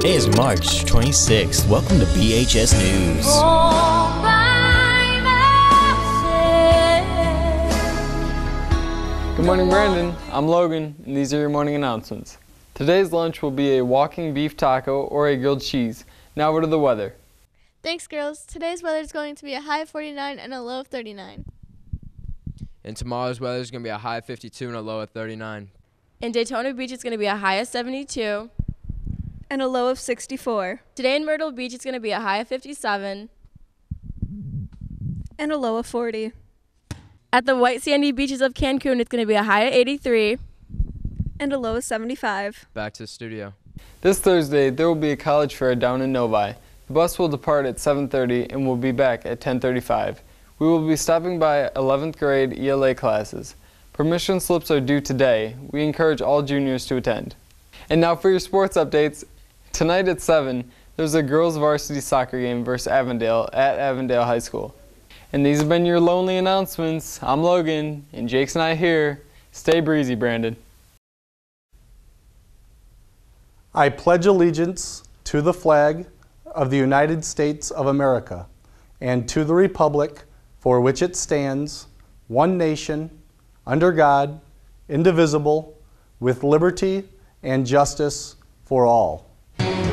It is March 26th. Welcome to BHS News. Good morning, Brandon. I'm Logan, and these are your morning announcements. Today's lunch will be a walking beef taco or a grilled cheese. Now, what are the weather? Thanks, girls. Today's weather is going to be a high of 49 and a low of 39. And tomorrow's weather is going to be a high of 52 and a low of 39. In Daytona Beach, it's going to be a high of 72. And a low of 64. Today in Myrtle Beach, it's going to be a high of 57. And a low of 40. At the white sandy beaches of Cancun, it's going to be a high of 83. And a low of 75. Back to the studio. This Thursday, there will be a college fair down in Novi. The bus will depart at 7.30 and will be back at 10.35. We will be stopping by 11th grade ELA classes. Permission slips are due today. We encourage all juniors to attend. And now for your sports updates. Tonight at 7, there's a girls varsity soccer game versus Avondale at Avondale High School. And these have been your lonely announcements. I'm Logan, and Jake's not here. Stay breezy, Brandon. I pledge allegiance to the flag of the United States of America and to the republic for which it stands, one nation, under God, indivisible, with liberty and justice for all. Thank you.